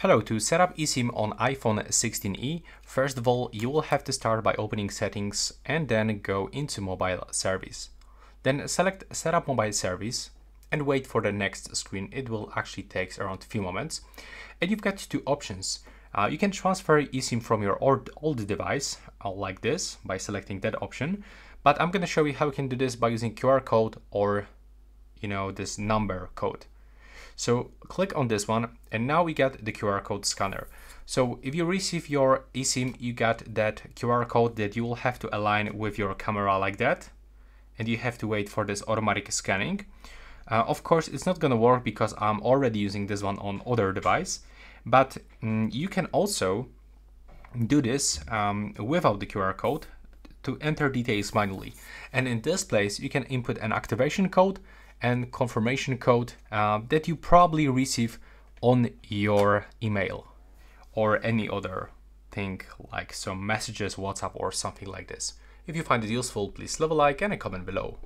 Hello, to set up eSIM on iPhone 16e, first of all, you will have to start by opening settings and then go into mobile service. Then select setup mobile service and wait for the next screen. It will actually take around a few moments. And you've got two options. Uh, you can transfer eSIM from your old, old device uh, like this by selecting that option. But I'm going to show you how you can do this by using QR code or, you know, this number code. So click on this one and now we get the QR code scanner. So if you receive your eSIM, you get that QR code that you will have to align with your camera like that. And you have to wait for this automatic scanning. Uh, of course, it's not gonna work because I'm already using this one on other device, but mm, you can also do this um, without the QR code to enter details manually. And in this place, you can input an activation code and confirmation code uh, that you probably receive on your email or any other thing like some messages, WhatsApp or something like this. If you find it useful, please leave a like and a comment below.